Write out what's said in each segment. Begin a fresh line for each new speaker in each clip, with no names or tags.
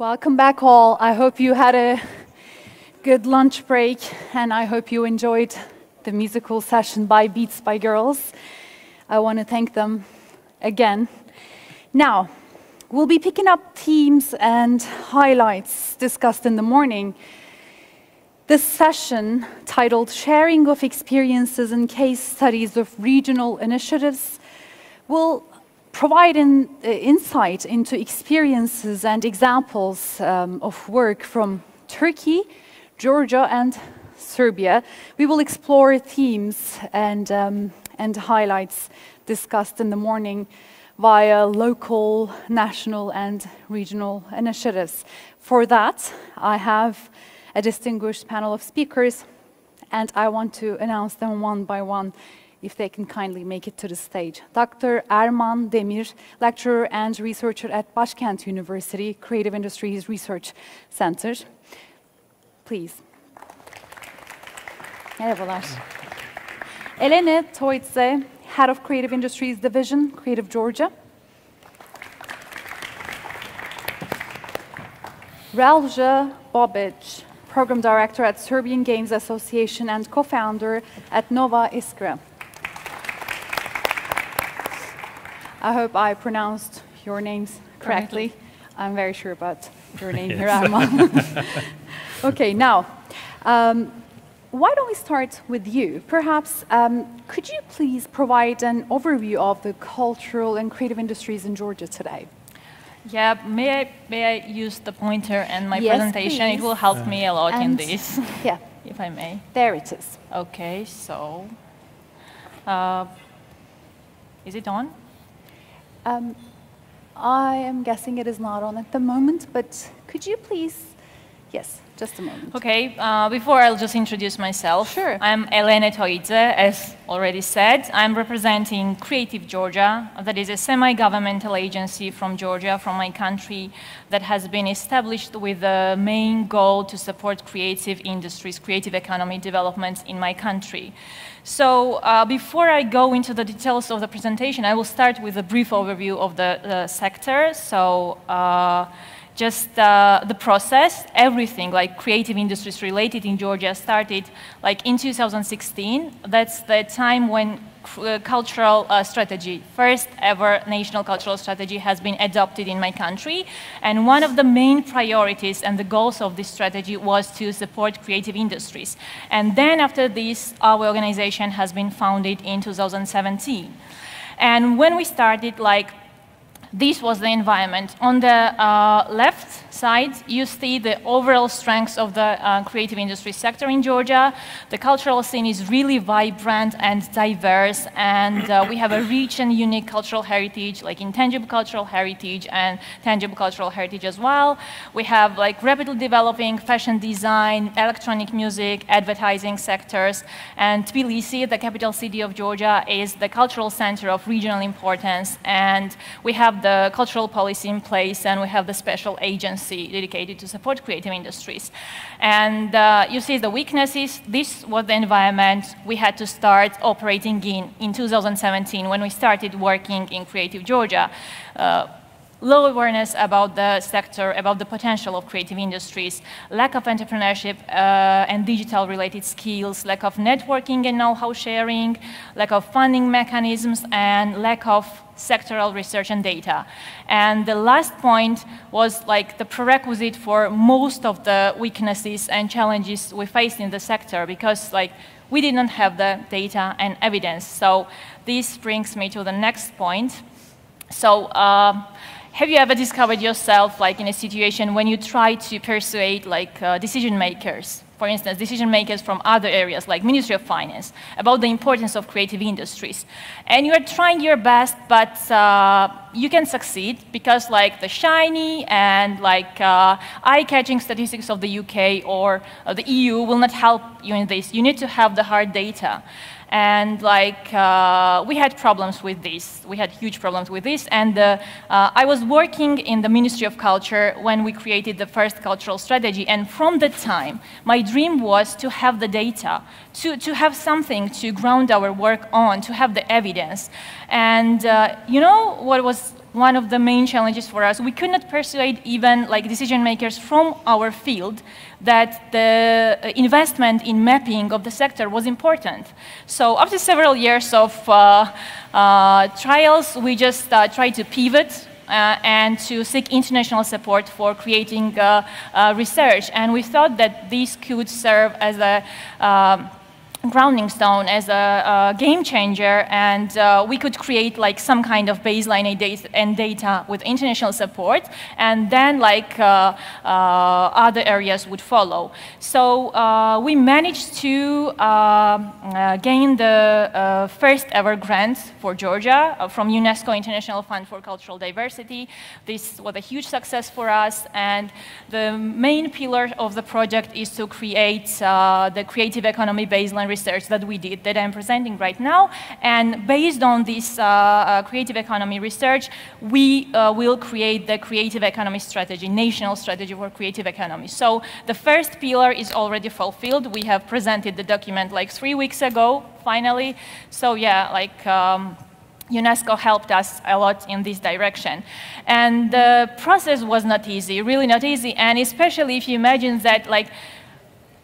Welcome back, all. I hope you had a good lunch break, and I hope you enjoyed the musical session by Beats by Girls. I want to thank them again. Now, we'll be picking up themes and highlights discussed in the morning. This session, titled Sharing of Experiences and Case Studies of Regional Initiatives, will provide an uh, insight into experiences and examples um, of work from Turkey, Georgia, and Serbia. We will explore themes and, um, and highlights discussed in the morning via local, national, and regional initiatives. For that, I have a distinguished panel of speakers, and I want to announce them one by one if they can kindly make it to the stage. Dr. Erman Demir, lecturer and researcher at Başkent University Creative Industries Research Center. Please. Merhabalar. Elena Toidze, Head of Creative Industries Division, Creative Georgia. Relja Bobic, Program Director at Serbian Games Association and co-founder at Nova Iskra. I hope I pronounced your names correctly. I'm very sure about your name here, Arman. okay, now, um, why don't we start with you? Perhaps, um, could you please provide an overview of the cultural and creative industries in Georgia today?
Yeah, may I, may I use the pointer and my
yes,
presentation?
Please.
It will help me a lot
and
in this.
Yeah.
if I may.
There it is.
Okay, so, uh, is it on?
Um, I am guessing it is not on at the moment, but could you please? Yes, just a moment.
Okay, uh, before I'll just introduce myself.
Sure.
I'm Elena Toidze, as already said. I'm representing Creative Georgia, that is a semi-governmental agency from Georgia, from my country, that has been established with the main goal to support creative industries, creative economy developments in my country. So uh, before I go into the details of the presentation, I will start with a brief overview of the, the sector. So uh, just uh, the process, everything like creative industries related in Georgia started like in 2016. That's the time when uh, cultural uh, strategy, first ever national cultural strategy has been adopted in my country. And one of the main priorities and the goals of this strategy was to support creative industries. And then after this, our organization has been founded in 2017. And when we started, like this was the environment. On the uh, left side, you see the overall strengths of the uh, creative industry sector in Georgia. The cultural scene is really vibrant and diverse, and uh, we have a rich and unique cultural heritage, like intangible cultural heritage and tangible cultural heritage as well. We have like rapidly developing fashion design, electronic music, advertising sectors, and Tbilisi, the capital city of Georgia, is the cultural center of regional importance, and we have the cultural policy in place and we have the special agency dedicated to support creative industries. And uh, you see the weaknesses. This was the environment we had to start operating in in 2017 when we started working in Creative Georgia. Uh, low awareness about the sector, about the potential of creative industries, lack of entrepreneurship uh, and digital related skills, lack of networking and know-how sharing, lack of funding mechanisms, and lack of sectoral research and data. And the last point was like the prerequisite for most of the weaknesses and challenges we faced in the sector because like we did not have the data and evidence. So this brings me to the next point. So uh, have you ever discovered yourself like in a situation when you try to persuade like uh, decision makers for instance, decision makers from other areas like Ministry of Finance about the importance of creative industries. And you are trying your best, but uh, you can succeed because like the shiny and like uh, eye-catching statistics of the UK or uh, the EU will not help you in this. You need to have the hard data. And like uh, we had problems with this. We had huge problems with this. And uh, uh, I was working in the Ministry of Culture when we created the first cultural strategy. And from that time, my dream was to have the data, to, to have something to ground our work on, to have the evidence. And uh, you know what was one of the main challenges for us. We could not persuade even like decision makers from our field that the uh, investment in mapping of the sector was important. So after several years of uh, uh, trials, we just tried to pivot uh, and to seek international support for creating uh, uh, research. And we thought that this could serve as a um, grounding stone as a, a game changer and uh, we could create like some kind of baseline and data with international support and then like uh, uh, other areas would follow. So uh, we managed to uh, uh, gain the first ever grant for Georgia from UNESCO International Fund for Cultural Diversity. This was a huge success for us and the main pillar of the project is to create the creative economy baseline research that we did that I'm presenting right now. And based on this uh, uh, creative economy research, we uh, will create the creative economy strategy, national strategy for creative economy. So the first pillar is already fulfilled. We have presented the document like three weeks ago, finally. So yeah, like, um, UNESCO helped us a lot in this direction. And the process was not easy, really not easy, and especially if you imagine that, like,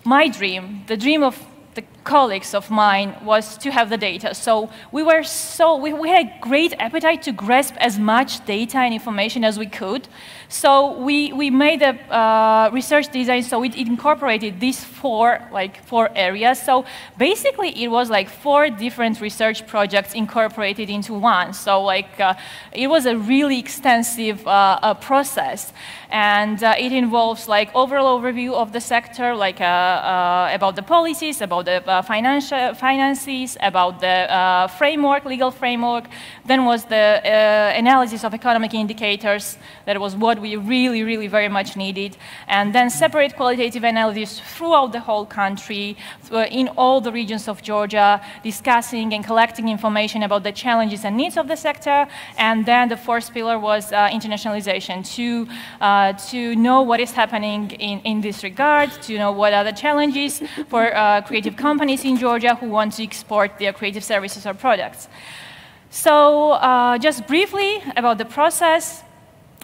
my dream, the dream of the colleagues of mine was to have the data. So we were so, we, we, had a great appetite to grasp as much data and information as we could. So we, we made a uh, research design so it, incorporated these four, like four areas. So basically it was like four different research projects incorporated into one. So like uh, it was a really extensive uh, uh process. And uh, it involves like overall overview of the sector, like uh, about the policies, about the financial finances, about the framework, legal framework. Then was the analysis of economic indicators. That was what what we really, really very much needed. And then separate qualitative analysis throughout the whole country, in all the regions of Georgia, discussing and collecting information about the challenges and needs of the sector. And then the fourth pillar was uh, internationalization, to, uh, to know what is happening in, in this regard, to know what are the challenges for uh, creative companies in Georgia who want to export their creative services or products. So uh, just briefly about the process,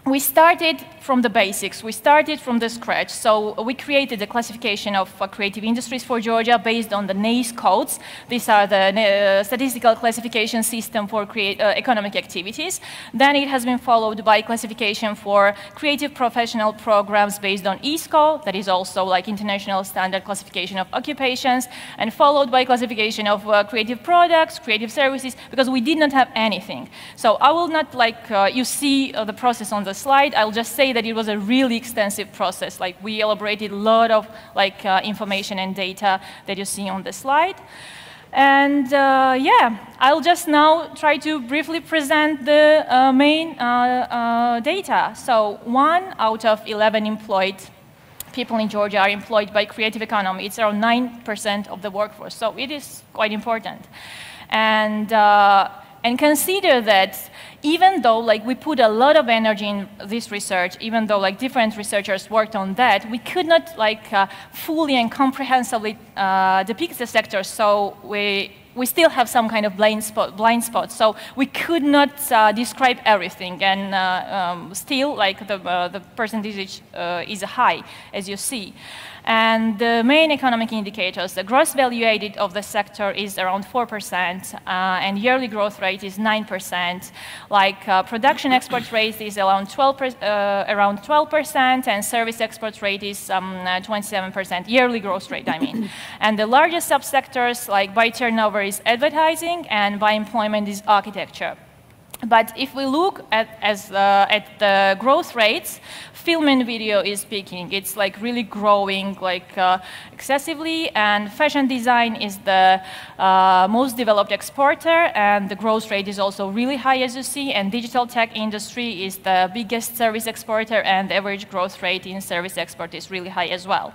we started from the basics. We started from the scratch. So we created a classification of uh, creative industries for Georgia based on the NACE codes. These are the uh, statistical classification system for uh, economic activities. Then it has been followed by classification for creative professional programs based on ISCO, that is also like international standard classification of occupations, and followed by classification of uh, creative products, creative services, because we did not have anything. So I will not like, uh, you see uh, the process on the slide, I'll just say that it was a really extensive process. Like we elaborated a lot of like uh, information and data that you see on the slide. And uh, yeah, I'll just now try to briefly present the uh, main uh, uh, data. So one out of 11 employed people in Georgia are employed by creative economy. It's around 9% of the workforce, so it is quite important. And, uh, and consider that even though like we put a lot of energy in this research, even though like different researchers worked on that, we could not like uh, fully and comprehensively uh, depict the sector. So we we still have some kind of blind spot. Blind spot. So we could not uh, describe everything, and uh, um, still like the uh, the percentage uh, is high, as you see. And the main economic indicators, the gross value added of the sector is around 4%, uh, and yearly growth rate is 9%. Like uh, production export rate is around 12%, uh, around 12%, and service export rate is 27%, um, yearly growth rate, I mean. and the largest subsectors, like by turnover, is advertising, and by employment is architecture. But if we look at, as, uh, at the growth rates, film and video is peaking. It's like really growing like uh, excessively, and fashion design is the uh, most developed exporter, and the growth rate is also really high, as you see. And digital tech industry is the biggest service exporter, and the average growth rate in service export is really high as well.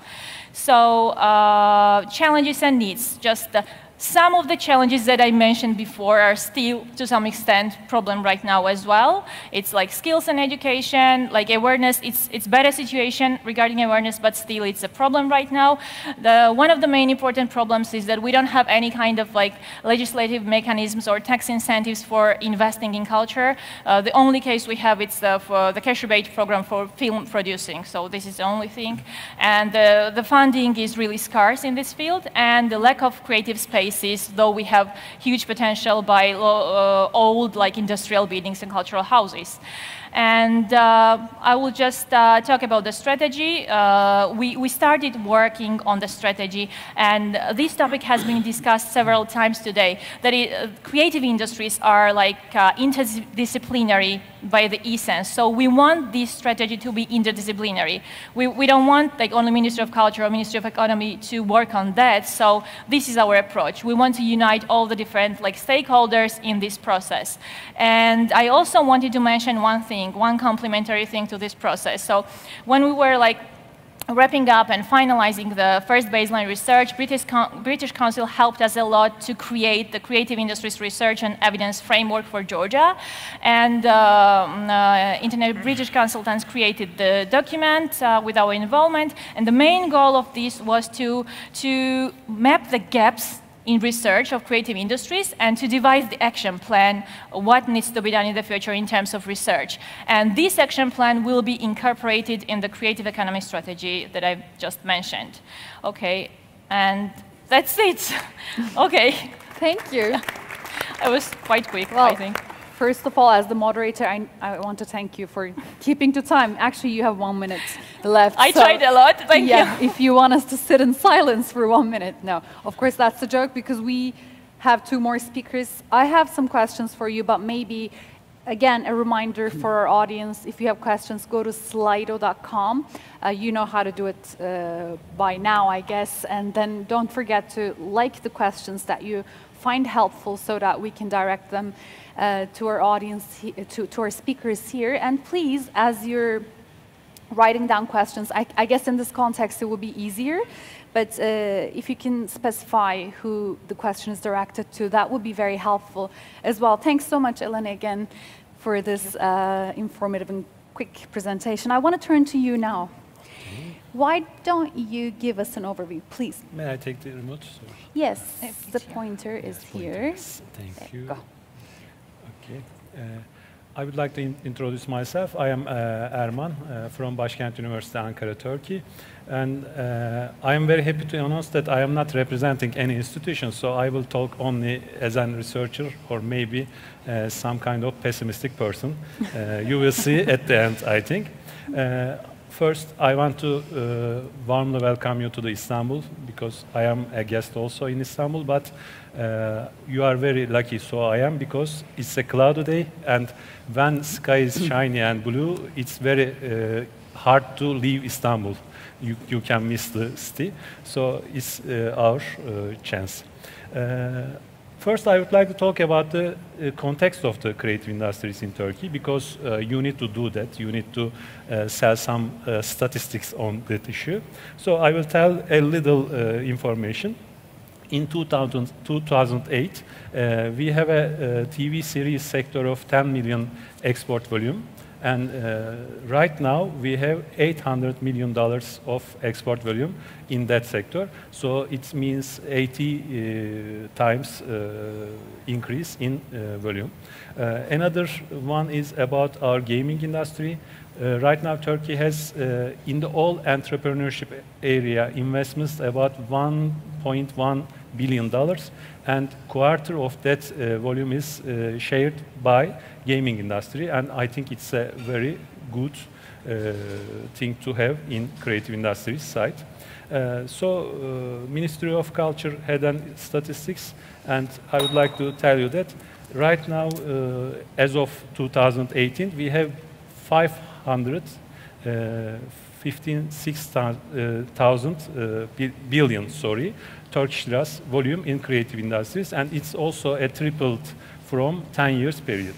So uh, challenges and needs, just some of the challenges that I mentioned before are still, to some extent, problem right now as well. It's like skills and education, like awareness. It's it's better situation regarding awareness, but still it's a problem right now. The one of the main important problems is that we don't have any kind of like legislative mechanisms or tax incentives for investing in culture. Uh, the only case we have is the, for the cash rebate program for film producing. So this is the only thing, and uh, the funding is really scarce in this field, and the lack of creative space places, though we have huge potential by uh, old like industrial buildings and cultural houses. And uh, I will just uh, talk about the strategy. Uh, we, we started working on the strategy, and this topic has been discussed several times today, that it, uh, creative industries are like uh, interdisciplinary by the essence. So we want this strategy to be interdisciplinary. We, we don't want like only Ministry of Culture or Ministry of Economy to work on that. So this is our approach. We want to unite all the different like stakeholders in this process. And I also wanted to mention one thing thing, one complementary thing to this process. So when we were like wrapping up and finalizing the first baseline research, British, British Council helped us a lot to create the Creative Industries Research and Evidence Framework for Georgia. And uh, uh, Internet British consultants created the document uh, with our involvement. And the main goal of this was to, to map the gaps in research of creative industries and to devise the action plan, what needs to be done in the future in terms of research. And this action plan will be incorporated in the creative economy strategy that I've just mentioned. Okay, and that's it. okay.
Thank you.
I was quite quick,
well,
I think.
First of all, as the moderator, I, I, want to thank you for keeping to time. Actually, you have one minute left.
I so tried a lot, thank
yeah,
you.
if you want us to sit in silence for one minute. No, of course, that's a joke because we have two more speakers. I have some questions for you, but maybe, again, a reminder for our audience, if you have questions, go to slido.com. Uh, you know how to do it uh, by now, I guess. And then don't forget to like the questions that you find helpful so that we can direct them uh, to our audience, to, to our speakers here. And please, as you're writing down questions, I, I guess in this context it will be easier, but uh, if you can specify who the question is directed to, that would be very helpful as well. Thanks so much, Elena, again, for this uh, informative and quick presentation. I want to turn to you now. Why don't you give us an overview, please?
May I take the remote? Sorry.
Yes, the pointer is here.
Thank you. Go. Uh, I would like to in introduce myself. I am uh, Erman uh, from Başkent University, Ankara, Turkey. And uh, I am very happy to announce that I am not representing any institution, so I will talk only as a researcher or maybe uh, some kind of pessimistic person. Uh, you will see at the end, I think. First, I want to uh, warmly welcome you to the Istanbul because I am a guest also in Istanbul, but uh, you are very lucky, so I am, because it's a cloudy day, and when sky is shiny and blue, it's very uh, hard to leave Istanbul. You, you can miss the city, so it's uh, our uh, chance. First, I would like to talk about the uh, context of the creative industries in Turkey because uh, you need to do that. You need to uh, sell some uh, statistics on that issue. So I will tell a little uh, information. In 2000, 2008, uh, we have a, a TV series sector of 10 million export volume. And uh, right now, we have $800 million of export volume in that sector. So it means 80 uh, times uh, increase in uh, volume. Uh, another one is about our gaming industry. Uh, right now, Turkey has, in the all entrepreneurship area, investments about 1.1 billion dollars, and quarter of that volume is shared by gaming industry, and I think it's a very good uh, thing to have in creative industries side. Uh, so, uh, Ministry of Culture had an statistics, and I would like to tell you that right now, uh, as of 2018, we have 500 uh, 15,000 uh, billion, sorry, Turkish liras volume in creative industries, and it's also a tripled from 10 years period.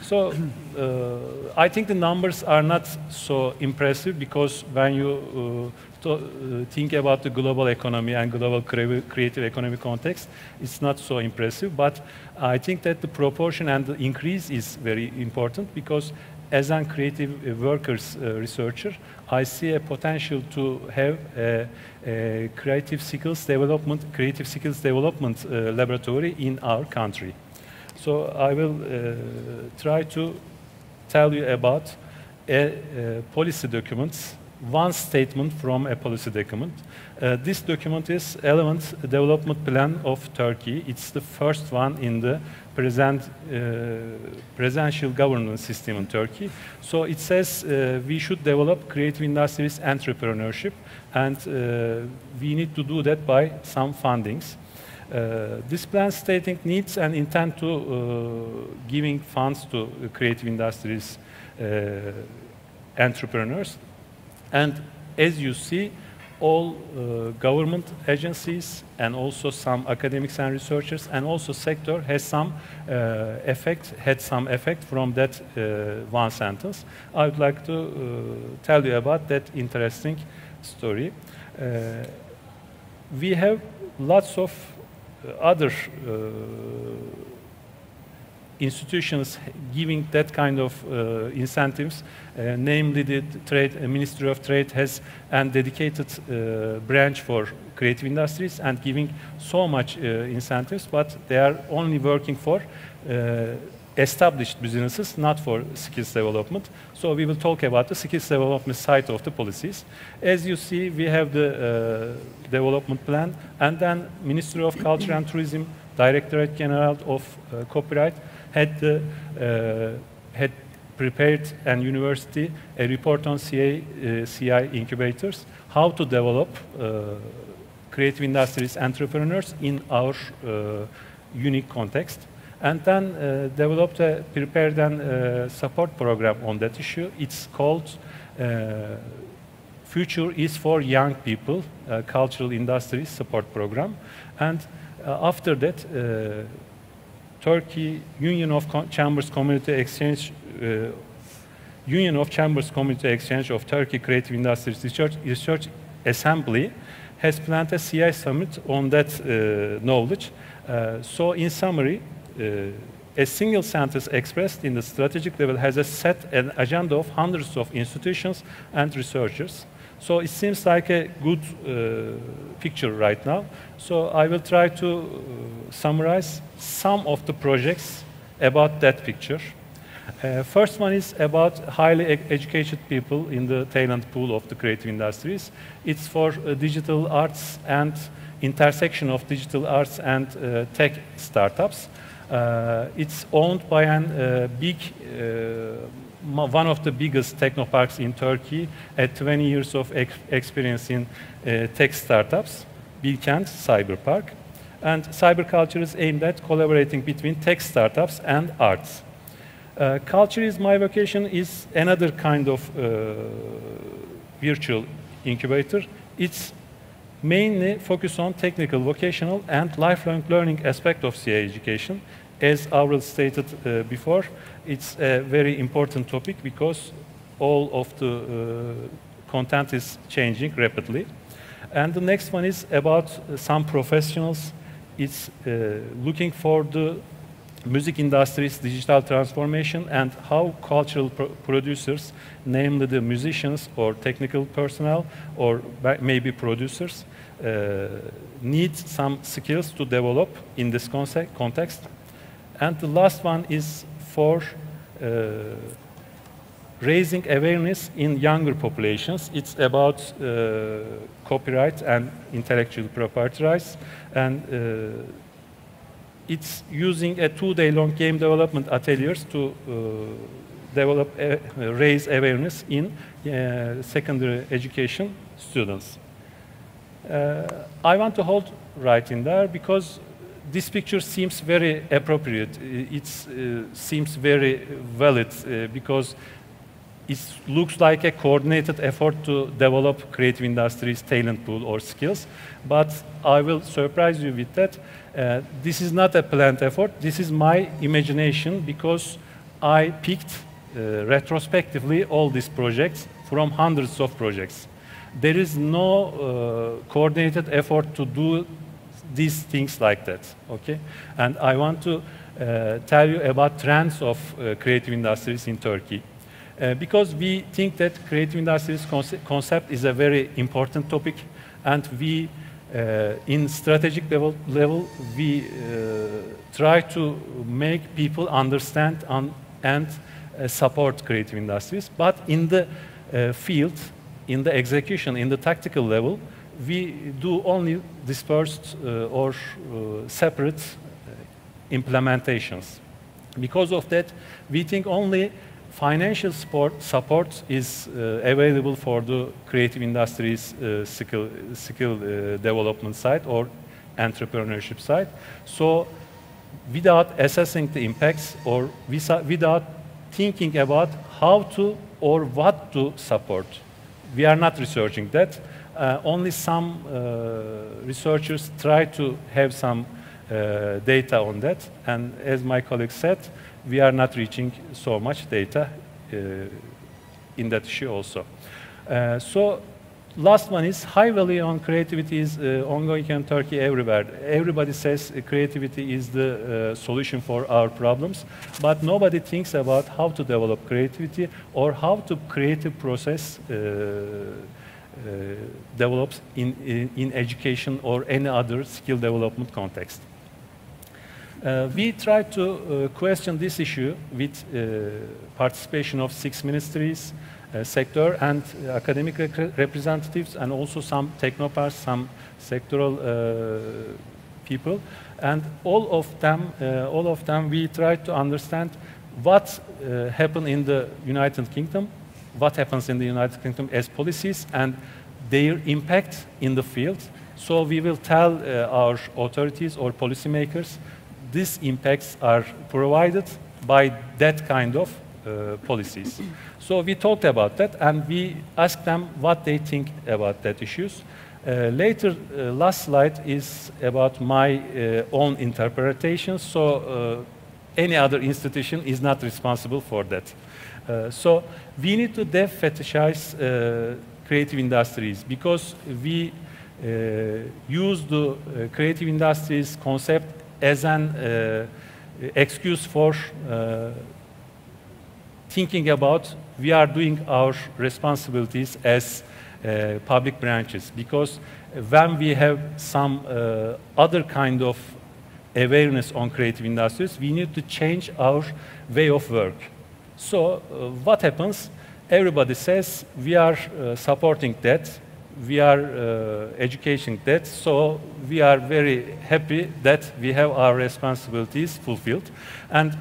So uh, I think the numbers are not so impressive because when you uh, to, uh, think about the global economy and global creative economy context, it's not so impressive. But I think that the proportion and the increase is very important because as a creative workers uh, researcher, I see a potential to have a, a creative skills development, creative skills development uh, laboratory in our country. So I will uh, try to tell you about a, a policy documents one statement from a policy document. Uh, this document is 11th Development Plan of Turkey. It's the first one in the present uh, presidential governance system in Turkey. So it says uh, we should develop creative industries entrepreneurship, and uh, we need to do that by some fundings. Uh, this plan stating needs and intent to uh, giving funds to creative industries entrepreneurs and as you see, all uh, government agencies and also some academics and researchers and also sector has some uh, effect, had some effect from that uh, one sentence. I would like to uh, tell you about that interesting story. Uh, we have lots of other uh, institutions giving that kind of uh, incentives, uh, namely the trade, uh, Ministry of Trade has a dedicated uh, branch for creative industries and giving so much uh, incentives, but they are only working for uh, established businesses, not for skills development. So we will talk about the skills development side of the policies. As you see, we have the development plan, and then Ministry of Culture and Tourism, Directorate General of Copyright, had, uh, had prepared an university a report on CA, uh, CI incubators, how to develop uh, creative industries entrepreneurs in our unique context and then uh, developed a prepared and uh, support program on that issue. It's called uh, Future is for Young People, Cultural Industries Support Program. And after that, Turkey Union of Chambers Commodity Exchange uh, Union of Chambers Commodity Exchange of Turkey Creative Industries Research, Research Assembly has planned a CI summit on that uh, knowledge. Uh, so in summary, uh, a single sentence expressed in the strategic level has a set an agenda of hundreds of institutions and researchers. So it seems like a good uh, picture right now. So I will try to uh, summarize some of the projects about that picture. Uh, first one is about highly e educated people in the talent pool of the creative industries. It's for uh, digital arts and intersection of digital arts and uh, tech startups. Uh, it's owned by a big one of the biggest technoparks in Turkey at 20 years of ex experience in uh, tech startups, Bilkent Cyberpark. And cyberculture is aimed at collaborating between tech startups and arts. Uh, culture is my vocation is another kind of uh, virtual incubator. It's mainly focused on technical, vocational, and lifelong learning aspect of CA education. As Avril stated uh, before, it's a very important topic because all of the uh, content is changing rapidly. And the next one is about some professionals. It's uh, looking for the music industry's digital transformation and how cultural pro producers, namely the musicians or technical personnel or maybe producers, uh, need some skills to develop in this context. And the last one is for uh, raising awareness in younger populations. It's about uh, copyright and intellectual property rights, and uh, it's using a two-day-long game development ateliers to develop, raise awareness in secondary education students. Uh, I want to hold right in there because this picture seems very appropriate. It uh, seems very valid uh, because it looks like a coordinated effort to develop creative industries, talent pool, or skills. But I will surprise you with that. Uh, this is not a planned effort. This is my imagination because I picked uh, retrospectively all these projects from hundreds of projects. There is no uh, coordinated effort to do these things like that, okay? And I want to uh, tell you about trends of uh, creative industries in Turkey. Uh, because we think that creative industries conce concept is a very important topic, and we, uh, in strategic level, level we uh, try to make people understand and uh, support creative industries. But in the field, in the execution, in the tactical level, we do only dispersed or separate implementations. Because of that, we think only financial support, support is uh, available for the creative industries uh, skill, skill uh, development side or entrepreneurship side. So without assessing the impacts or without thinking about how to or what to support, we are not researching that. Uh, only some uh, researchers try to have some uh, data on that. And as my colleague said, we are not reaching so much data uh, in that issue also. Uh, so last one is high value on creativity is uh, ongoing in Turkey everywhere. Everybody says creativity is the solution for our problems, but nobody thinks about how to develop creativity or how to creative process uh, uh, develops in, in, in, education or any other skill development context. Uh, we tried to uh, question this issue with uh, participation of six ministries, uh, sector and academic representatives, and also some technoparks, some sectoral uh, people. And all of them, uh, all of them, we tried to understand what happened in the United Kingdom, what happens in the United Kingdom as policies, and their impact in the field. So we will tell our authorities or policymakers these impacts are provided by that kind of uh, policies. So we talked about that and we asked them what they think about that issues. Uh, later, uh, last slide is about my uh, own interpretation, so uh, any other institution is not responsible for that. Uh, so we need to de-fetishize creative industries because we use the creative industries concept as an uh, excuse for uh, thinking about we are doing our responsibilities as uh, public branches because when we have some uh, other kind of awareness on creative industries, we need to change our way of work. So uh, what happens? Everybody says we are uh, supporting that, we are uh, educating that, so we are very happy that we have our responsibilities fulfilled. And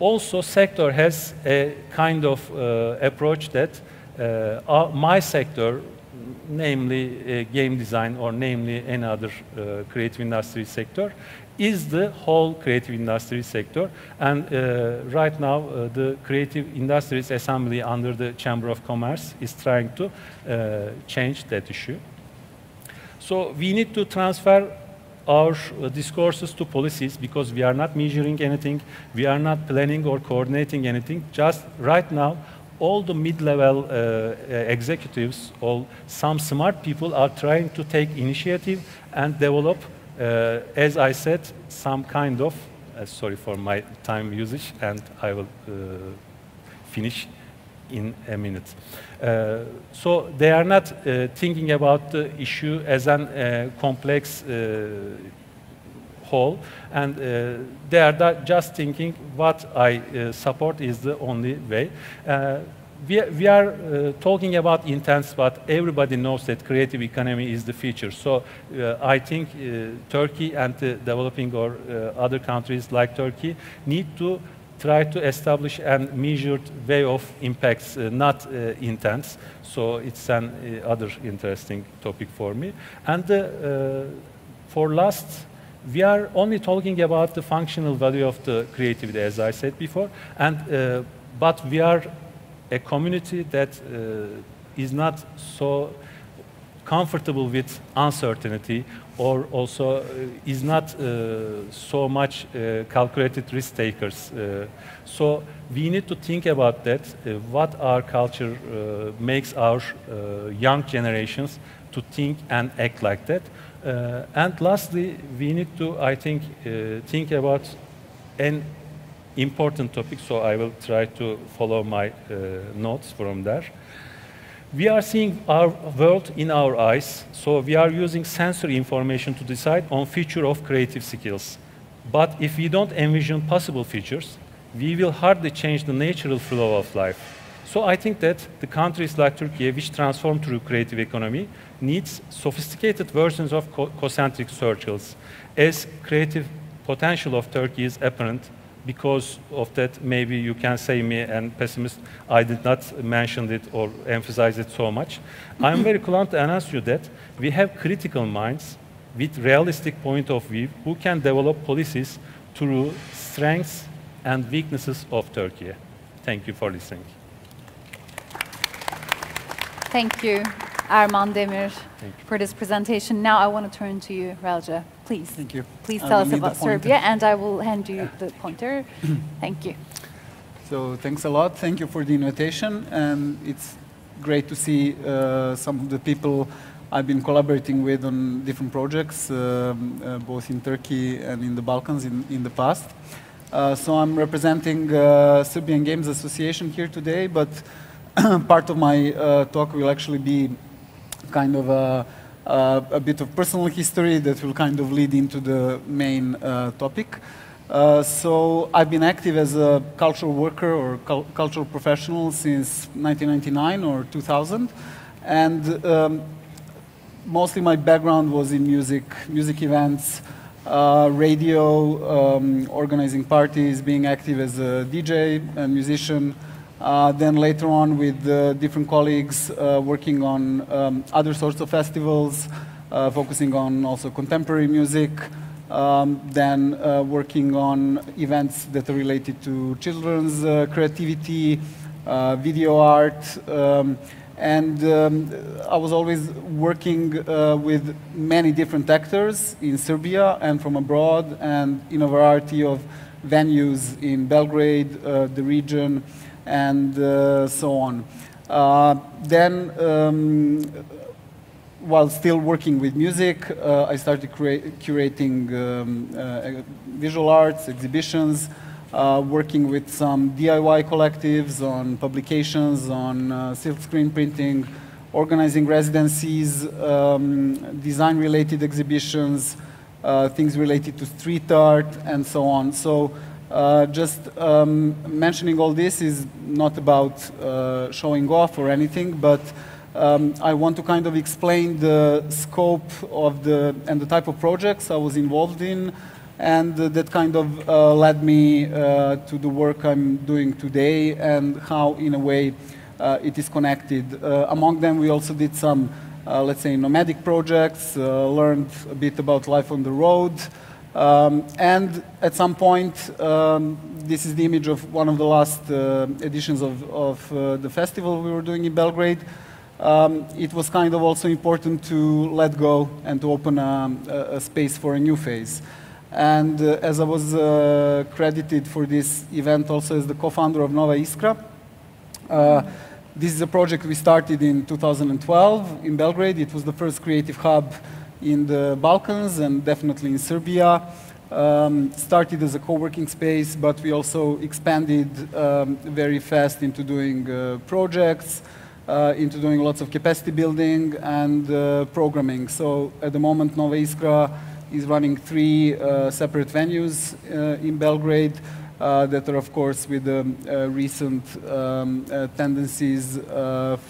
also sector has a kind of approach that our, my sector, namely uh, game design or namely any other uh, creative industry sector, is the whole creative industry sector. And uh, right now, uh, the Creative Industries Assembly under the Chamber of Commerce is trying to uh, change that issue. So we need to transfer our uh, discourses to policies because we are not measuring anything, we are not planning or coordinating anything. Just right now, all the mid-level uh, uh, executives, all some smart people are trying to take initiative and develop as I said, some kind of, uh, sorry for my time usage, and I will uh, finish in a minute. Uh, so they are not uh, thinking about the issue as a uh, complex whole, and they are just thinking what I support is the only way we, we are uh, talking about intents, but everybody knows that creative economy is the future. So uh, I think uh, Turkey and the developing or uh, other countries like Turkey need to try to establish a measured way of impacts, uh, not uh, intents. So it's an other interesting topic for me. And for last, we are only talking about the functional value of the creativity, as I said before, and but we are a community that uh, is not so comfortable with uncertainty or also uh, is not uh, so much uh, calculated risk takers. Uh, so we need to think about that, uh, what our culture makes our young generations to think and act like that. and lastly, we need to, I think, think about an important topic, so I will try to follow my uh, notes from there. We are seeing our world in our eyes, so we are using sensory information to decide on future of creative skills. But if we don't envision possible futures, we will hardly change the natural flow of life. So I think that the countries like Turkey, which transform through creative economy, needs sophisticated versions of co concentric circles. As creative potential of Turkey is apparent, because of that, maybe you can say me and pessimist, I did not mention it or emphasize it so much. I'm very glad to announce you that we have critical minds with realistic point of view who can develop policies through strengths and weaknesses of Turkey. Thank you for listening.
Thank you, Erman Demir, for this presentation. Now I want to turn to you, Relja. Please.
Thank you.
Please tell us about Serbia, and I will hand you the pointer. Thank you.
So thanks a lot. Thank you for the invitation, and it's great to see uh, some of the people I've been collaborating with on different projects, um, uh, both in Turkey and in the Balkans in, in the past. Uh, so I'm representing uh, Serbian Games Association here today, but part of my uh, talk will actually be kind of a a bit of personal history that will kind of lead into the main uh, topic. Uh, so I've been active as a cultural worker or cul cultural professional since 1999 or 2000, and um, mostly my background was in music, music events, uh, radio, um, organizing parties, being active as a DJ and musician, then later on with uh, different colleagues uh, working on um, other sorts of festivals, uh, focusing on also contemporary music, um, then uh, working on events that are related to children's uh, creativity, video art, um, and um, I was always working with many different actors in Serbia and from abroad and in a variety of venues in Belgrade, the region, and uh, so on. Uh, then, um, while still working with music, uh, I started curating um, visual arts, exhibitions, uh, working with some DIY collectives on publications, on uh, silk screen printing, organizing residencies, um, design-related exhibitions, uh, things related to street art, and so on. So uh, just um, mentioning all this is not about uh, showing off or anything, but um, I want to kind of explain the scope of the and the type of projects I was involved in, and uh, that kind of uh, led me uh, to the work I'm doing today, and how, in a way, it is connected. among them, we also did some, let's say, nomadic projects, learned a bit about life on the road. Um, and at some point, um, this is the image of one of the last uh, editions of, of uh, the festival we were doing in Belgrade. Um, it was kind of also important to let go and to open a, a space for a new phase. And uh, as I was uh, credited for this event also as the co-founder of Nova Iskra, uh, this is a project we started in 2012 in Belgrade. It was the first creative hub in the Balkans and definitely in Serbia. Um, started as a co-working space, but we also expanded um, very fast into doing uh, projects, uh, into doing lots of capacity building and uh, programming. So at the moment, Nova Iskra is running three uh, separate venues uh, in Belgrade uh, that are, of course, with the recent um, tendencies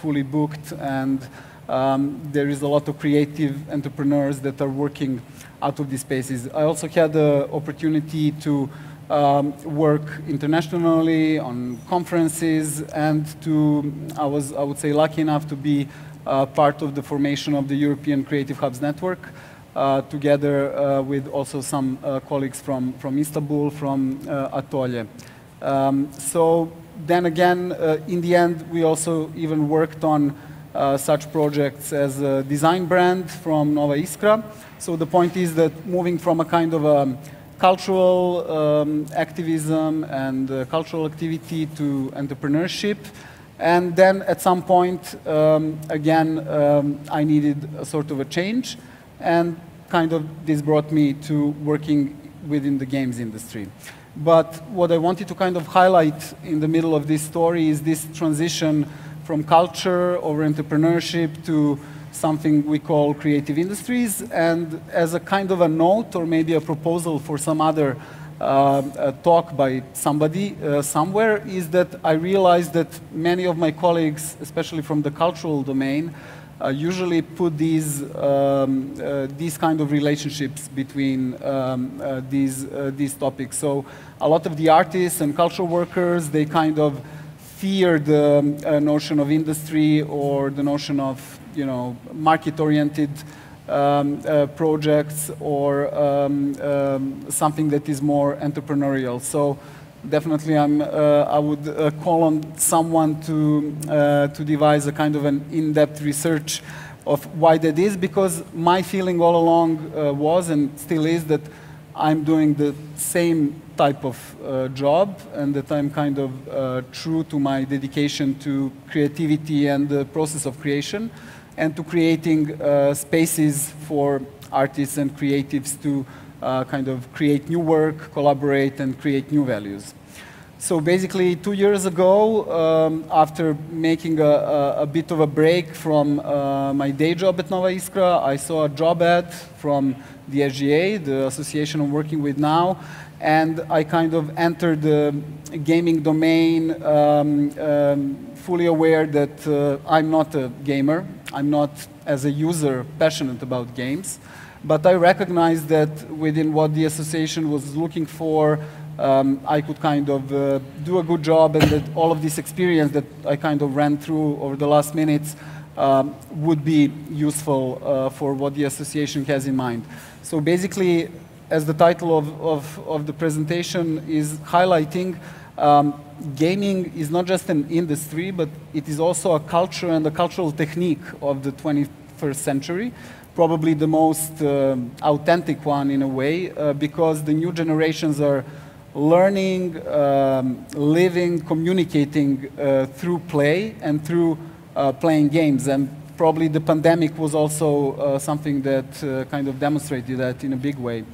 fully booked and um, there is a lot of creative entrepreneurs that are working out of these spaces. I also had the opportunity to um, work internationally on conferences and to, I was, I would say, lucky enough to be uh, part of the formation of the European Creative Hubs Network, uh, together uh, with also some uh, colleagues from, from Istanbul, from uh, Atölye. Um, so then again, uh, in the end, we also even worked on such projects as a design brand from Nova Iskra. So the point is that moving from a kind of a cultural um, activism and uh, cultural activity to entrepreneurship. And then at some point, um, again, um, I needed a sort of a change. And kind of this brought me to working within the games industry. But what I wanted to kind of highlight in the middle of this story is this transition from culture over entrepreneurship to something we call creative industries. And as a kind of a note or maybe a proposal for some other uh, talk by somebody uh, somewhere, is that I realized that many of my colleagues, especially from the cultural domain, uh, usually put these, um, uh, these kind of relationships between um, uh, these, uh, these topics. So a lot of the artists and cultural workers, they kind of fear the uh, notion of industry or the notion of, you know, market-oriented um, uh, projects or um, um, something that is more entrepreneurial. So definitely I'm, uh, I would uh, call on someone to, uh, to devise a kind of an in-depth research of why that is, because my feeling all along uh, was and still is that I'm doing the same type of uh, job and that I'm kind of uh, true to my dedication to creativity and the process of creation and to creating spaces for artists and creatives to uh, kind of create new work, collaborate, and create new values. So basically, two years ago, um, after making a, a, a, bit of a break from uh, my day job at Nova Iskra, I saw a job ad from the SGA, the association I'm working with now, and I kind of entered the gaming domain um, um, fully aware that uh, I'm not a gamer. I'm not, as a user, passionate about games. But I recognized that within what the association was looking for, um, I could kind of uh, do a good job and that all of this experience that I kind of ran through over the last minutes um, would be useful uh, for what the association has in mind. So basically, as the title of, of, of the presentation is highlighting, um, gaming is not just an industry, but it is also a culture and a cultural technique of the 21st century probably the most uh, authentic one in a way, uh, because the new generations are learning, um, living, communicating uh, through play and through uh, playing games. And probably the pandemic was also uh, something that uh, kind of demonstrated that in a big way.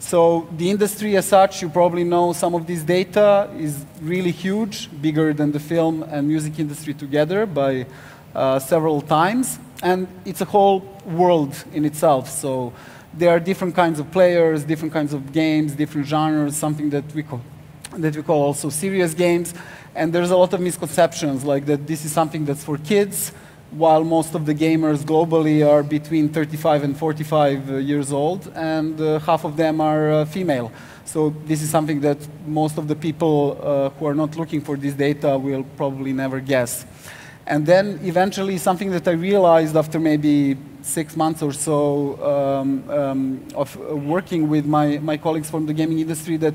So the industry as such, you probably know some of this data is really huge, bigger than the film and music industry together by uh, several times and it's a whole world in itself. So there are different kinds of players, different kinds of games, different genres, something that we call, that we call also serious games. And there's a lot of misconceptions, like that this is something that's for kids, while most of the gamers globally are between 35 and 45 uh, years old, and uh, half of them are uh, female. So this is something that most of the people uh, who are not looking for this data will probably never guess. And then eventually something that I realized after maybe six months or so um, um, of working with my, my colleagues from the gaming industry that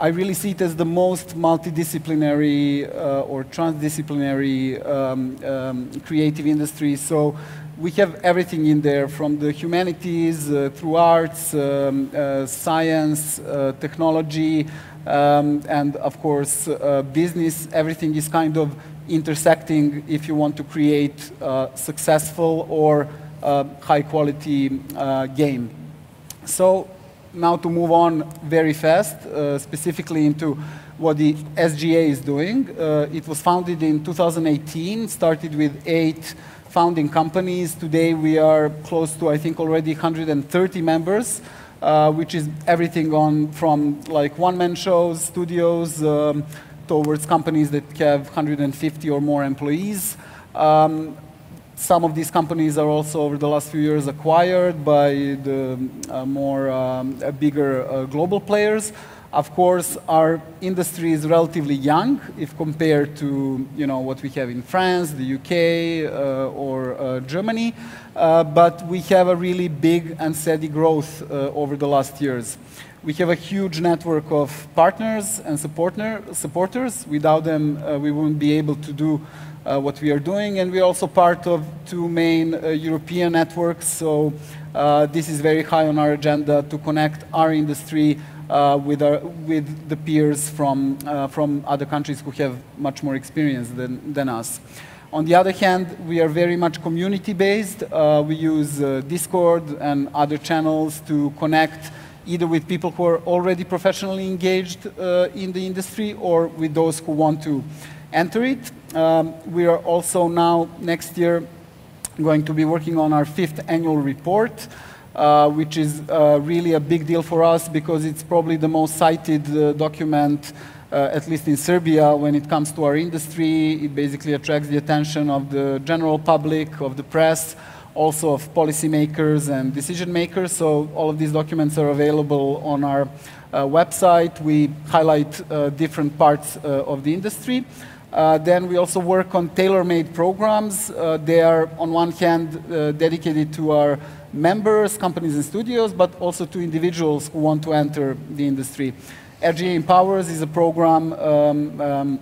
I really see it as the most multidisciplinary uh, or transdisciplinary um, um creative industry. So we have everything in there from the humanities uh, through arts, um, uh, science, uh, technology, um, and of course uh, business. Everything is kind of intersecting if you want to create a successful or high quality uh, game. So now to move on very fast, uh, specifically into what the SGA is doing. Uh, it was founded in 2018, started with eight founding companies. Today we are close to, I think, already 130 members, uh, which is everything on from like one-man shows, studios, um, towards companies that have 150 or more employees. Um, some of these companies are also over the last few years acquired by the uh, more um, bigger uh, global players. Of course, our industry is relatively young if compared to you know, what we have in France, the UK, uh, or uh, Germany, uh, but we have a really big and steady growth uh, over the last years. We have a huge network of partners and supporter, supporters. Without them, uh, we wouldn't be able to do uh, what we are doing. And we're also part of two main uh, European networks. So uh, this is very high on our agenda to connect our industry uh, with, our, with the peers from, uh, from other countries who have much more experience than, than us. On the other hand, we are very much community-based. Uh, we use uh, Discord and other channels to connect either with people who are already professionally engaged uh, in the industry or with those who want to enter it. Um, we are also now, next year, going to be working on our fifth annual report, uh, which is uh, really a big deal for us because it's probably the most cited uh, document, uh, at least in Serbia, when it comes to our industry. It basically attracts the attention of the general public, of the press, also of policymakers and decision makers. So all of these documents are available on our uh, website. We highlight uh, different parts of the industry. Uh, then we also work on tailor-made programs. Uh, they are, on one hand, uh, dedicated to our members, companies and studios, but also to individuals who want to enter the industry. SGA Empowers is a program um, um,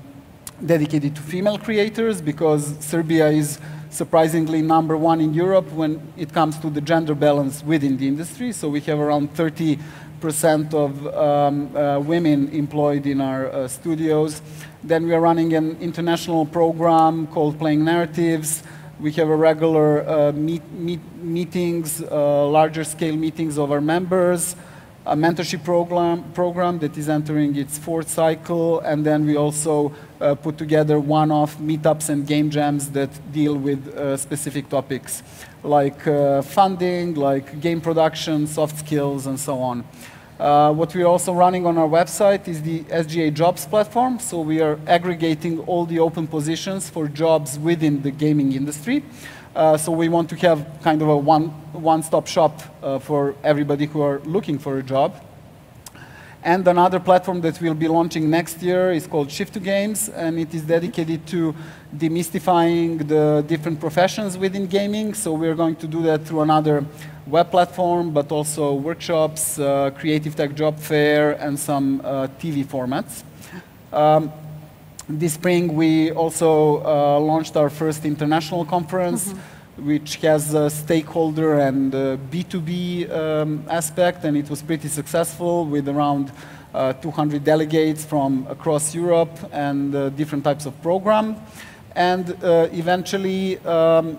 dedicated to female creators because Serbia is surprisingly number one in Europe when it comes to the gender balance within the industry. So we have around 30 percent of um, uh, women employed in our uh, studios. Then we are running an international program called Playing Narratives. We have a regular uh, meet, meet, meetings, uh, larger scale meetings of our members, a mentorship program, program that is entering its fourth cycle, and then we also uh, put together one-off meetups and game jams that deal with uh, specific topics like uh, funding, like game production, soft skills, and so on. Uh, what we're also running on our website is the SGA Jobs platform. So we are aggregating all the open positions for jobs within the gaming industry. Uh, so we want to have kind of a one, one-stop shop uh, for everybody who are looking for a job. And another platform that we'll be launching next year is called Shift2Games, and it is dedicated to demystifying the different professions within gaming. So we're going to do that through another web platform, but also workshops, uh, Creative Tech Job Fair, and some uh, TV formats. Um, this spring, we also uh, launched our first international conference. Mm -hmm which has a stakeholder and B2B um, aspect, and it was pretty successful with around uh, 200 delegates from across Europe and uh, different types of program. And uh, eventually, um,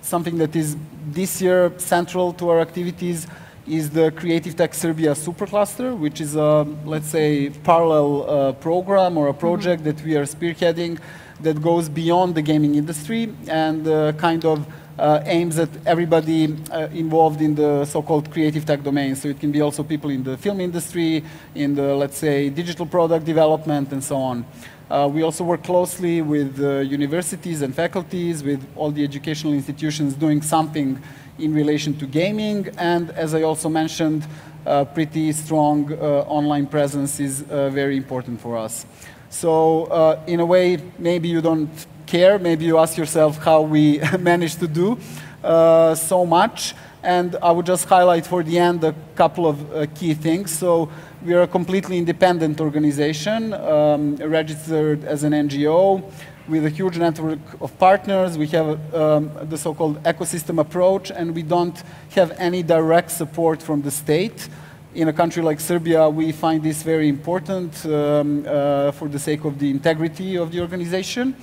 something that is this year central to our activities is the Creative Tech Serbia Supercluster, which is a, let's say, parallel uh, program or a project mm -hmm. that we are spearheading that goes beyond the gaming industry and uh, kind of uh, aims at everybody uh, involved in the so-called creative tech domain. So it can be also people in the film industry, in the, let's say, digital product development, and so on. Uh, we also work closely with uh, universities and faculties, with all the educational institutions doing something in relation to gaming. And as I also mentioned, uh, pretty strong uh, online presence is very important for us. So in a way, maybe you don't care. Maybe you ask yourself how we managed to do uh, so much. And I would just highlight for the end a couple of uh, key things. So we are a completely independent organization, um, registered as an NGO with a huge network of partners. We have um, the so-called ecosystem approach, and we don't have any direct support from the state. In a country like Serbia, we find this very important um, uh, for the sake of the integrity of the organization.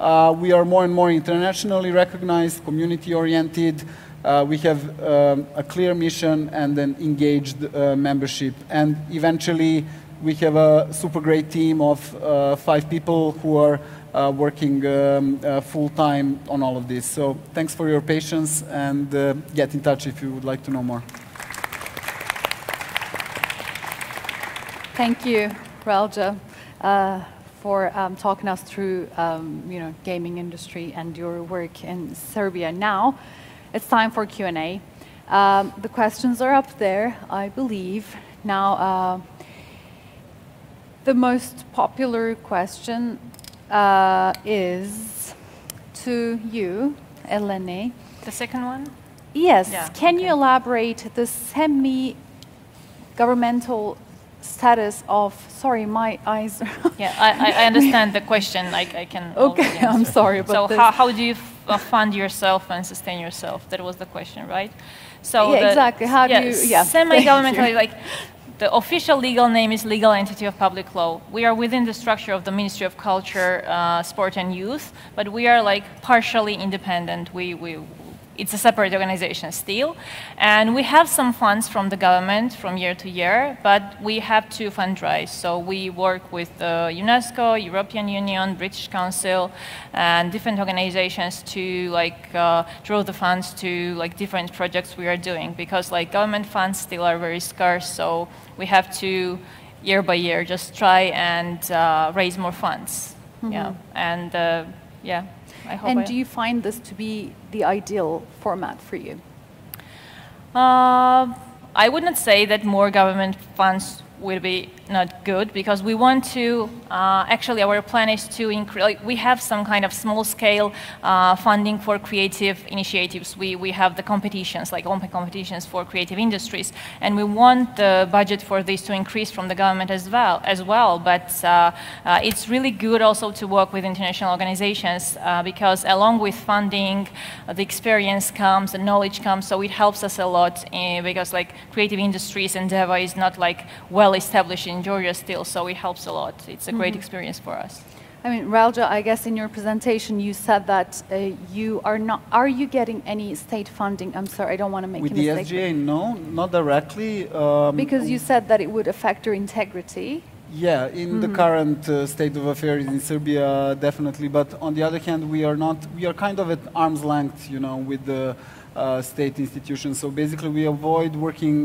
Uh, we are more and more internationally recognized, community-oriented. Uh, we have um, a clear mission and an engaged uh, membership. And eventually, we have a super great team of uh, five people who are uh, working um, uh, full-time on all of this. So thanks for your patience, and get in touch if you would like to know more.
Thank you, Relja for um, talking us through, um, you know, gaming industry and your work in Serbia. Now, it's time for Q&A. Um, the questions are up there, I believe. Now, uh, the most popular question uh, is to you, Elene.
The second one?
Yes. Yeah, Can okay. you elaborate the semi-governmental status of, sorry, my eyes.
yeah, I, I understand the question. Like I can.
Okay, I'm sorry.
so
this.
how, how do you uh, fund yourself and sustain yourself? That was the question, right?
So yeah, the, exactly. How yeah, do you? Yeah.
Semi-governmental, like the official legal name is Legal Entity of Public Law. We are within the structure of the Ministry of Culture, uh, Sport and Youth, but we are like partially independent. We, we, it's a separate organization still. And we have some funds from the government from year to year, but we have to fundraise. So we work with uh, UNESCO, European Union, British Council, and different organizations to like uh, draw the funds to like different projects we are doing because like government funds still are very scarce. So we have to year by year just try and uh, raise more funds. Mm -hmm. Yeah, and uh, yeah.
And I do you find this to be the ideal format for you?
Uh, I would not say that more government funds will be not good because we want to, uh, actually our plan is to increase, like we have some kind of small scale uh, funding for creative initiatives. We, we have the competitions, like open competitions for creative industries, and we want the budget for this to increase from the government as well, as well. but uh, uh it's really good also to work with international organizations uh, because along with funding, uh, the experience comes, the knowledge comes, so it helps us a lot in, because like creative industries DEVA is not like well established in in Georgia still, so it helps a lot. It's a great mm -hmm. experience for us.
I mean, Ralja, I guess in your presentation you said that uh, you are not. Are you getting any state funding? I'm sorry, I don't want to make
with
a mistake.
With the SGA, no, not directly. Um,
because you said that it would affect your integrity.
Yeah, in mm -hmm. the mm-hmm. current uh, state of affairs in Serbia, definitely. But on the other hand, we are not. We are kind of at arm's length, you know, with the uh, state institutions. So basically, we avoid working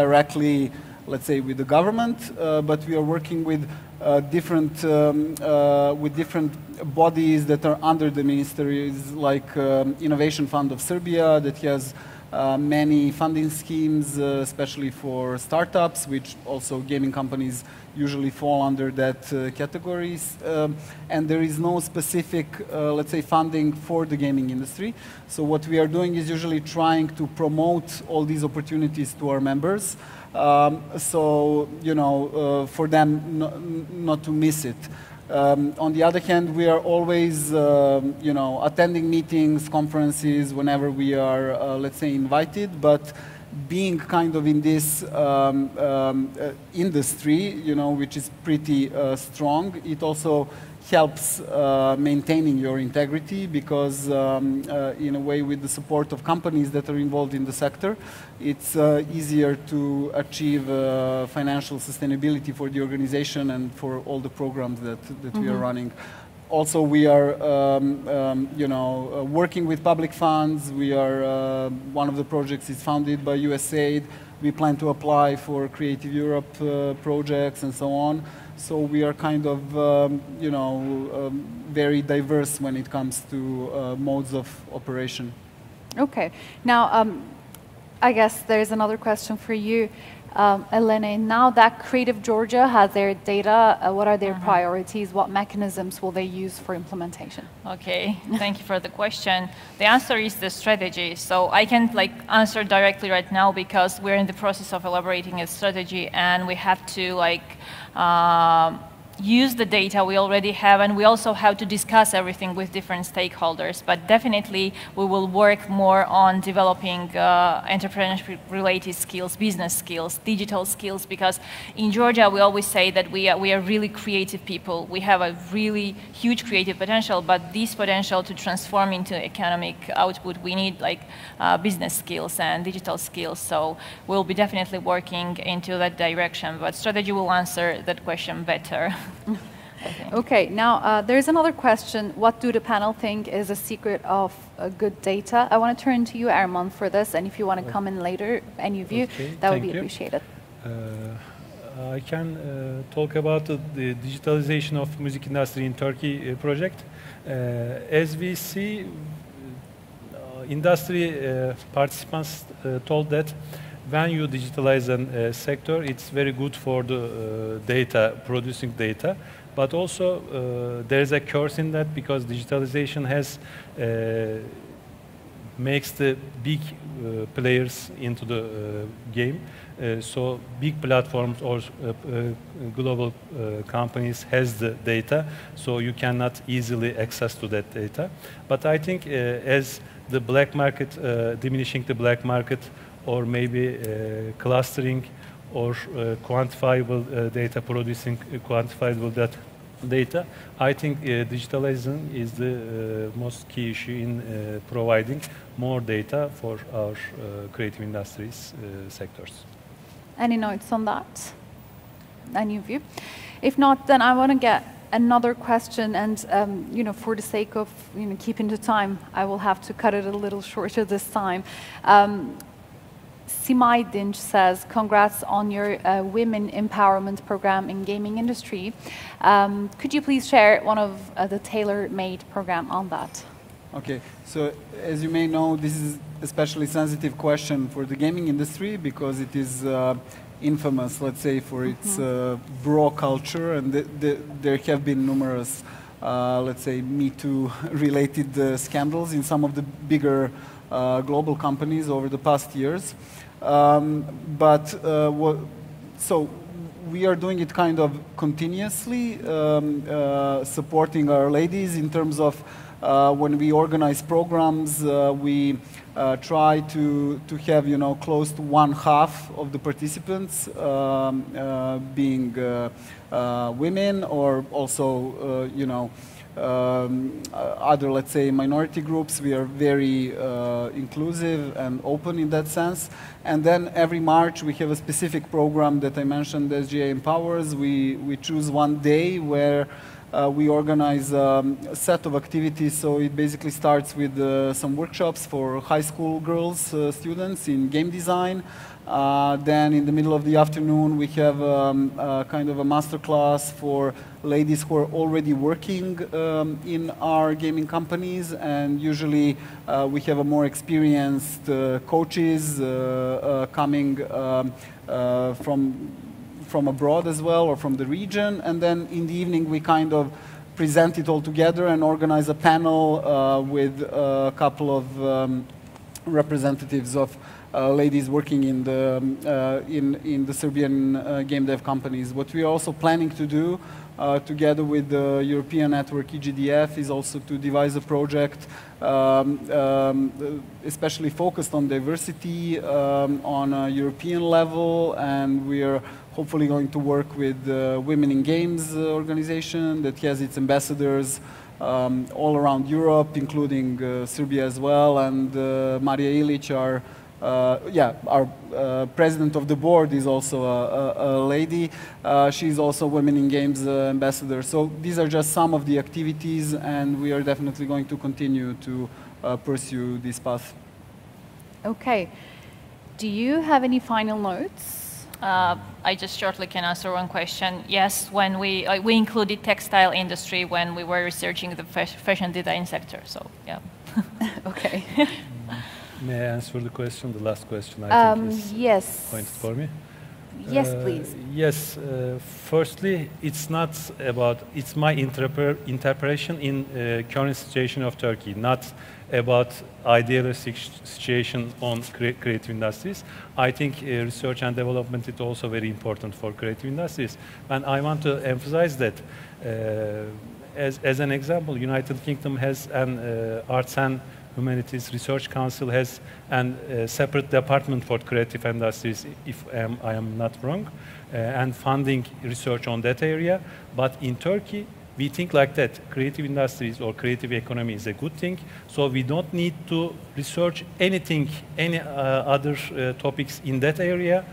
directly let's say, with the government, uh, but we are working with uh, different um, uh, with different bodies that are under the ministries, like um, Innovation Fund of Serbia, that has uh, many funding schemes, uh, especially for startups, which also gaming companies usually fall under that uh, categories. Um, and there is no specific, let's say, funding for the gaming industry. So what we are doing is usually trying to promote all these opportunities to our members. Um, so, you know, uh, for them not, to miss it. Um, on the other hand, we are always, um, you know, attending meetings, conferences, whenever we are, uh, let's say, invited, but being kind of in this um, um, uh, industry, you know, which is pretty uh, strong, it also helps uh, maintaining your integrity because um, uh, in a way with the support of companies that are involved in the sector it's uh, easier to achieve uh, financial sustainability for the organization and for all the programs that, that mm -hmm. we are mm-hmm. running also we are um, um, you know uh, working with public funds we are uh, one of the projects is funded by USAID we plan to apply for Creative Europe projects and so on so we are kind of, um, you know, um, very diverse when it comes to uh, modes of operation.
Okay. Now, um, I guess there's another question for you. Um, Elena, now that Creative Georgia has their data, uh, what are their uh -huh. priorities? What mechanisms will they use for implementation?
Okay, thank you for the question. The answer is the strategy. So I can't like answer directly right now because we're in the process of elaborating a strategy and we have to like um, use the data we already have, and we also have to discuss everything with different stakeholders. But definitely, we will work more on developing uh, entrepreneurship-related skills, business skills, digital skills, because in Georgia, we always say that we are, we are really creative people. We have a really huge creative potential, but this potential to transform into economic output, we need like uh, business skills and digital skills. So we'll be definitely working into that direction, but strategy will answer that question better.
okay, now uh, there's another question. What do the panel think is a secret of uh, good data? I want to turn to you, Erman, for this, and if you want to come in later, any of you, okay, that would be appreciated.
Uh, I can uh, talk about the, the, digitalization of music industry in Turkey uh, project. Uh, as we see, industry participants told that when you digitalize a uh, sector, it's very good for the uh, data, producing data. But also, uh, there is a curse in that because digitalization has uh, makes the big uh, players into the game. So big platforms or global companies has the data, so you cannot easily access to that data. But I think as the black market, diminishing the black market, or maybe clustering or quantifiable data producing quantifiable data data. I think uh, digitalization is the uh, most key issue in uh, providing more data for our creative industries sectors.
Any notes on that? Any of you? If not, then I want to get another question, and um, you know, for the sake of you know keeping the time, I will have to cut it a little shorter this time. Um, Simai Dinch says, congrats on your uh, women empowerment program in gaming industry. Um, could you please share one of uh, the tailor-made program on that?
Okay, so as you may know, this is especially sensitive question for the gaming industry because it is uh, infamous, let's say, for its mm -hmm. bro culture, and the, the, there have been numerous, uh, let's say, Me Too related uh, scandals in some of the bigger global companies over the past years. Um, but uh, so we are doing it kind of continuously, um, uh, supporting our ladies in terms of uh, when we organize programs, uh, we uh, try to, to have, you know, close to one half of the participants um, uh, being women or also, you know, um, uh, other, let's say, minority groups. We are very uh, inclusive and open in that sense. And then every March we have a specific program that I mentioned, SGA Empowers. We, we choose one day where uh, we organize um, a set of activities. So it basically starts with uh, some workshops for high school girls, uh, students in game design. Uh, then in the middle of the afternoon, we have um, uh, kind of a master class for ladies who are already working um, in our gaming companies. And usually uh, we have a more experienced uh, coaches uh, coming um, from, from abroad as well or from the region. And then in the evening, we kind of present it all together and organize a panel with a couple of um, representatives of ladies working in the, um, uh, in, in the Serbian uh, game dev companies. What we are also planning to do uh, together with the European network EGDF is also to devise a project um, um, especially focused on diversity um, on a European level and we are hopefully going to work with the Women in Games organization that has its ambassadors um, all around Europe, including uh, Serbia as well, and uh, Maria Ilic, uh, yeah, our uh, president of the board is also a, a, a lady. Uh, she's also Women in Games uh, ambassador. So these are just some of the activities, and we are definitely going to continue to uh, pursue this path.
Okay. Do you have any final notes?
Uh, I just shortly can answer one question. Yes, when we we included textile industry when we were researching the fashion design sector. So yeah.
okay.
May I answer the question, the last question I um, think is
yes.
pointed for me?
Yes, uh, please.
Yes. Uh, firstly, it's not about, it's my interpre interpretation in uh, current situation of Turkey, not about idealistic situation on cre creative industries. I think uh, research and development is also very important for creative industries. And I want to emphasize that uh, as, as an example, United Kingdom has an uh, arts and Humanities Research Council has a separate department for creative industries, if um, I am not wrong, uh, and funding research on that area. But in Turkey, we think like that. Creative industries or creative economy is a good thing. So we don't need to research anything, any uh, other uh, topics in that area.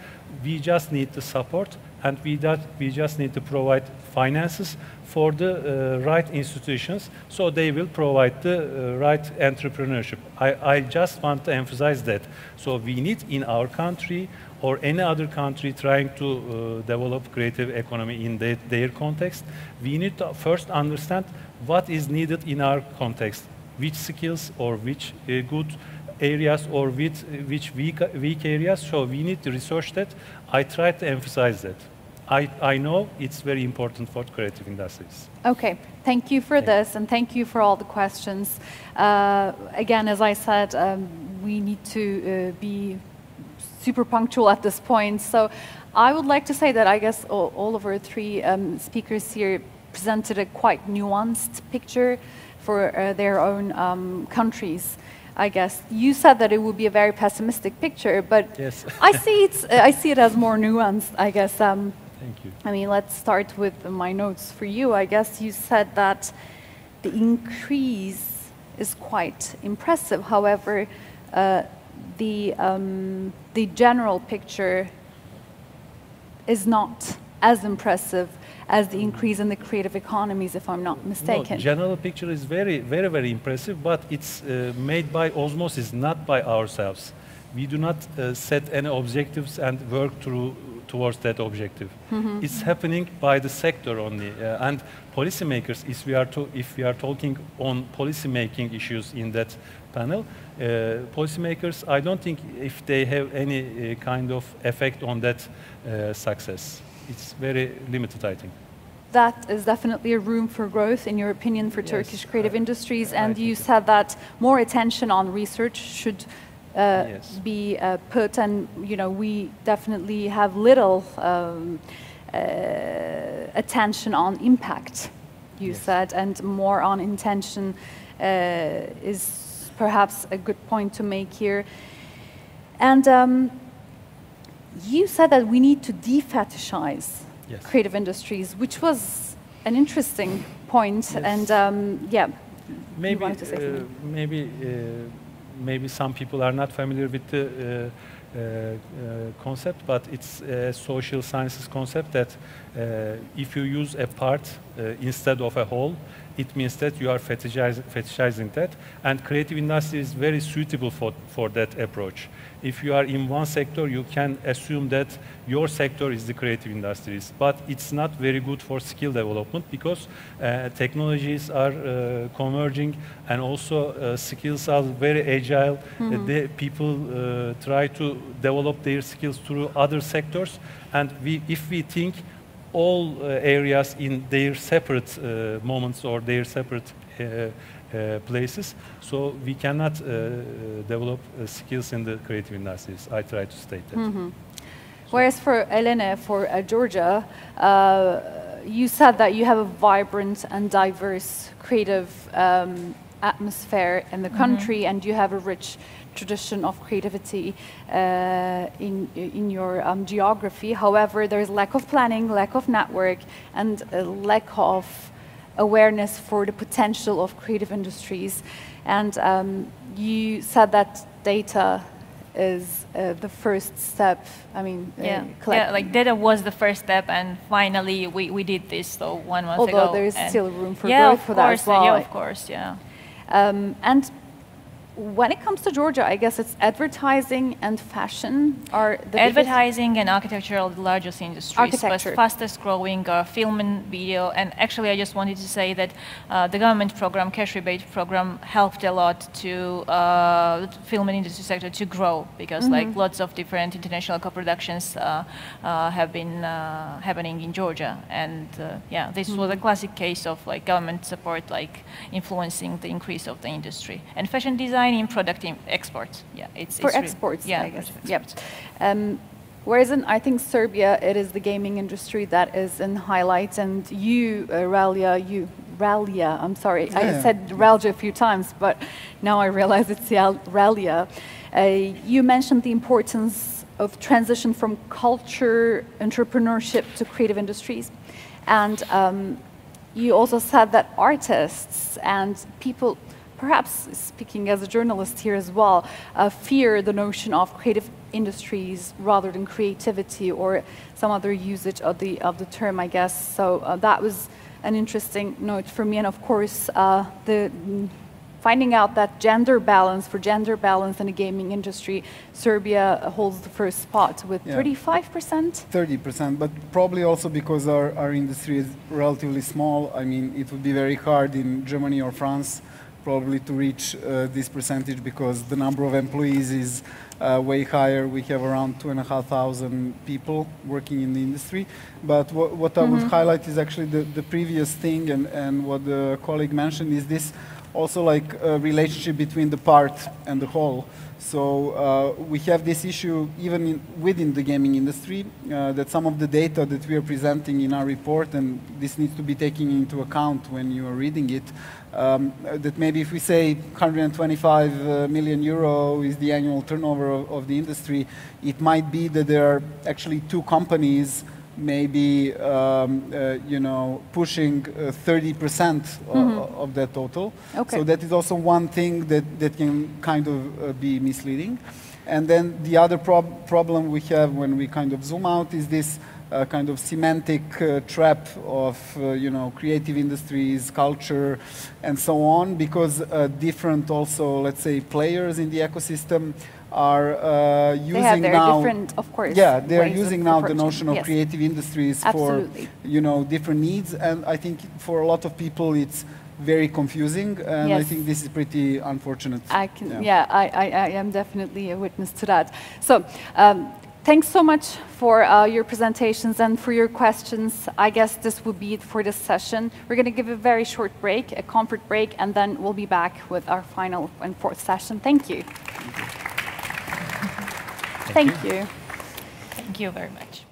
We just need the support and we, that, we just need to provide finances for the uh, right institutions so they will provide the uh, right entrepreneurship. I, I just want to emphasize that. So we need in our country or any other country trying to uh, develop creative economy in the, their context, we need to first understand what is needed in our context, which skills or which uh, good areas or which, which weak, weak areas. So we need to research that. I try to emphasize that. I, I know it's very important for creative industries.
Okay, thank you for
Thank you.
this and thank you for all the questions. Uh, again, as I said, um, we need to uh, be super punctual at this point. So I would like to say that I guess all, all of our three um, speakers here presented a quite nuanced picture for uh, their own um, countries. I guess you said that it would be a very pessimistic picture, but
Yes.
I see it's I see it as more nuanced. I guess. Um,
Thank you.
I mean, let's start with my notes for you. I guess you said that the increase is quite impressive. However, uh, the, um, the general picture is not as impressive as the increase in the creative economies, if I'm not mistaken.
No, general picture is very, very, very impressive, but it's uh, made by osmosis, not by ourselves. We do not uh, set any objectives and work through towards that objective. It's happening by the sector only, uh, and policymakers. If we are to, if we are talking on policymaking issues in that panel, uh, policymakers, I don't think if they have any uh, kind of effect on that uh, success. It's very limited, I think.
that is definitely a room for growth, in your opinion, for
Yes,
Turkish creative
I-
industries.
I
And
think
you said that more attention on research should uh,
Yes.
be uh, put, and you know we definitely have little um, uh, attention on impact. You
Yes.
said, and more on intention uh, is perhaps a good point to make here. And um, you said that we need to defetishize
Yes.
creative industries, which was an interesting point. And um, yeah,
maybe
wanted to say
uh, maybe uh, maybe some people are not familiar with the uh, uh, uh, concept, but it's a social sciences concept that if you use a part instead of a whole, it means that you are fetishizing, fetishizing that, and creative industry is very suitable for, for that approach. If you are in one sector, you can assume that your sector is the creative industries, but it's not very good for skill development because uh, technologies are uh, converging and also uh, skills are very agile. Uh, the people uh, try to develop their skills through other sectors, and we, if we think all uh, areas in their separate uh, moments or their separate uh, uh, places. So we cannot develop uh, skills in the creative industries. I try to state that.
Whereas for Elena, for uh, Georgia, uh, you said that you have a vibrant and diverse creative um, atmosphere in the country, and you have a rich tradition of creativity uh, in in your um, geography. However, there's lack of planning, lack of network, and a lack of awareness for the potential of creative industries. And um, you said that data is uh, the first step. I mean, uh,
Yeah,
collect-
yeah, like data was the first step, and finally we, we did this. So one month ago.
Although there is still room for
yeah,
growth for that
course,
as well.
Yeah, of course, yeah.
Um, and when it comes to Georgia, I guess it's advertising and fashion are the biggest-
Advertising and architecture are the largest industries, fastest growing are film and video. And actually, I just wanted to say that uh, the government program, cash rebate program, helped a lot to uh, film and industry sector to grow because like lots of different international co-productions uh, uh, have been uh, happening in Georgia. And uh, yeah, this was a classic case of like government support, like influencing the increase of the industry. And fashion design in product im- export. Yeah, it's
for
it's re-
exports.
Yeah,
I guess. Yep. Um, whereas in I think Serbia, it is the gaming industry that is in highlights, and you, uh, Ralia, you. Ralia, I'm sorry. I said Ralja a few times, but now I realize it's Yal- Ralia. Uh, you mentioned the importance of transition from culture, entrepreneurship to creative industries. And um, you also said that artists and people, perhaps speaking as a journalist here as well, uh, fear the notion of creative industries rather than creativity or some other usage of the of the term, I guess. So uh, that was an interesting note for me, and of course uh, the. Finding out that gender balance for gender balance in the gaming industry, Serbia holds the first spot with
Yeah.
35%.
30%, but probably also because our, our industry is relatively small. I mean, it would be very hard in Germany or France probably to reach uh, this percentage because the number of employees is uh, way higher. We have around two and a half thousand people working in the industry. But what, what I would highlight is actually the, the previous thing, and, and what the colleague mentioned is this also like a relationship between the part and the whole. So uh, we have this issue even in, within the gaming industry uh, that some of the data that we are presenting in our report, and this needs to be taken into account when you are reading it, um, that maybe if we say 125 uh, million euro is the annual turnover of, of the industry, it might be that there are actually two companies maybe um, uh, you know pushing uh, 30% mm-hmm. of that total. Okay. So that is also one thing that, that can kind of uh, be misleading. And then the other prob- problem we have when we kind of zoom out is this uh, kind of semantic uh, trap of uh, you know creative industries, culture, and so on, because different also let's say players in the ecosystem are uh, using they
have
their now
different, of course.
Yeah, they are using now the notion of yes. creative industries
Absolutely.
for you know different needs, and I think for a lot of people it's very confusing, and yes. I think this is pretty unfortunate.
I can, yeah, yeah I, I, I, am definitely a witness to that. So. Um, thanks so much for uh, your presentations and for your questions. I guess this will be it for this session. We're going to give a very short break, a comfort break, and then we'll be back with our final and fourth session. Thank you. Thank you.
Thank you very much.